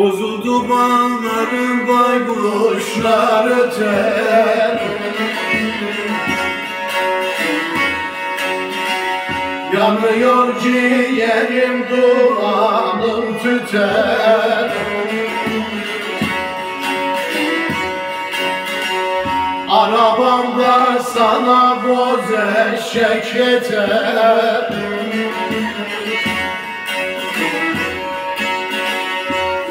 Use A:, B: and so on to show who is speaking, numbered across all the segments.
A: Bozuldu bağların baykuşlar öter Yanıyor ciğerim dumanım tüter. Arabamda sana boz eşek yeter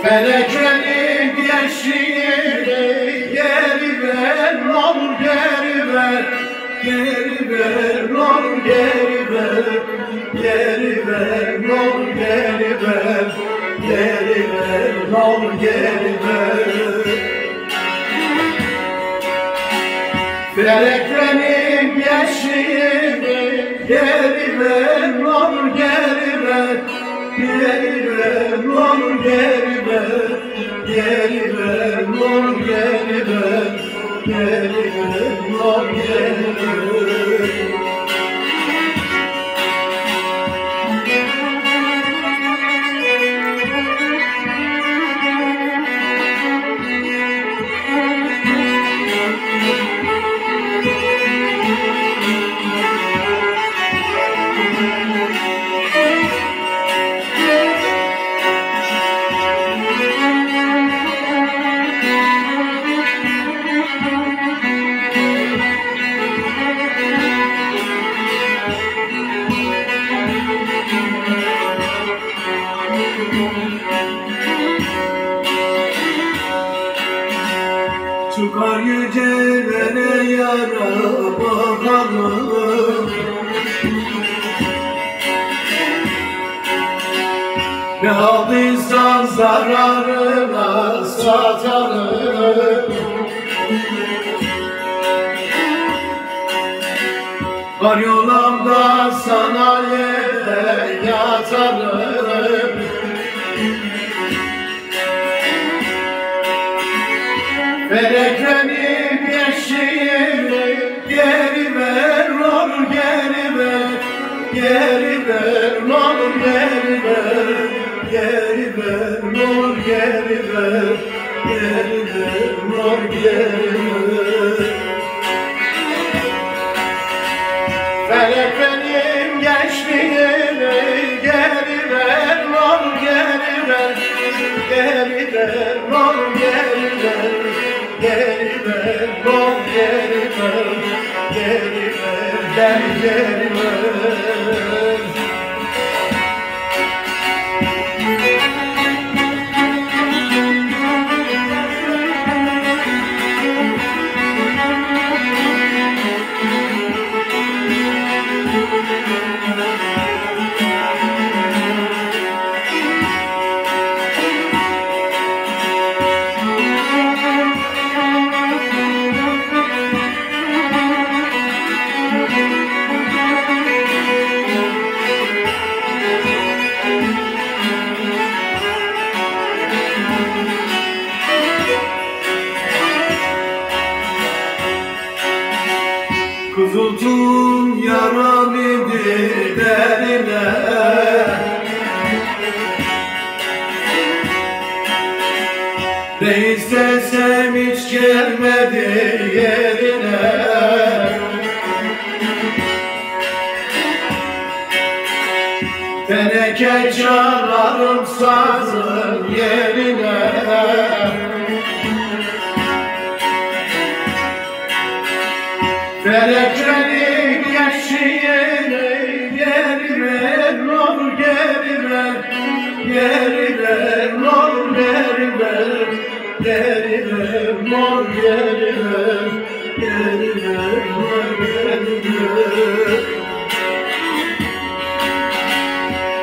A: Felekenin geçtiğini geri ver, olur geri ver. Geri ver, olur geri ver. Geri ver, olur geri ver. Geri ver, olur geri ver. Feleklerin geçtiğini geri ver, olur geri ver. Geri ver, olur geri ver Geri ver, ne olur geri ver Geri ver, ne olur geri ver Çıkar yücelere yara bakalım Ne aldıysan zararına satarım. Var yolamda sana yere Geri ver, ne olur geri ver. Geri ver, ne olur geri ver. Geri ver, ne olur geri ver. Feleklerin geçtiğini geri ver, ne olur geri ver. Geri ver, ne olur geri ver. Geri ver, ne olur geri ver ver, Kızıltın yaram idi derine. Ne istesem hiç gelmedi yerine. Teneke çalarım sazın yerine. Feleklerin olur geri ver Geri ver, ne olur geri ver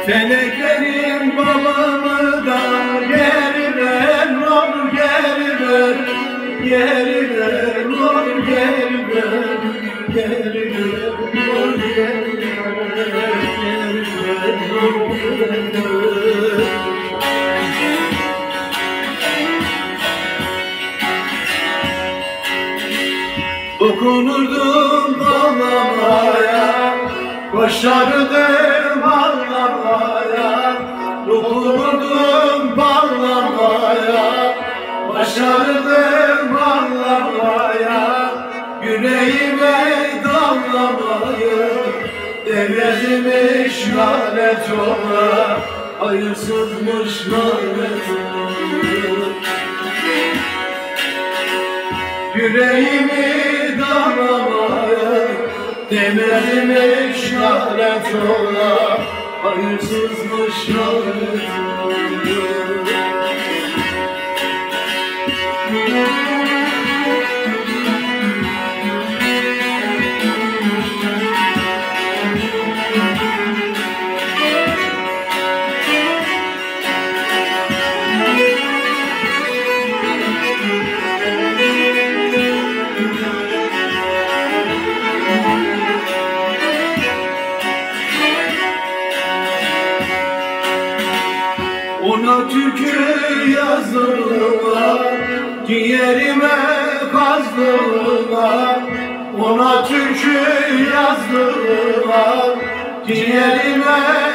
A: Feleklerin babamı da geri ver, olur geri ver Geri ver, olur geri ver Geri ver, Dokunurdum ağlamaya Koşardım ağlamaya. Dokunurdum bağlamaya Başardım anlamaya Yüreğime damlamayı Devletmiş lanet ola Hayırsızmış lanet ola Yüreğimi Devletmiş lanet ola Hayırsızmış lanet yazdılar Ciğerime kazdılar Ona türkü yazdılar Ciğerime